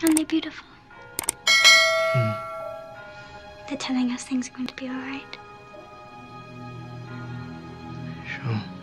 Aren't they beautiful? Hmm. They're telling us things are going to be alright. Sure.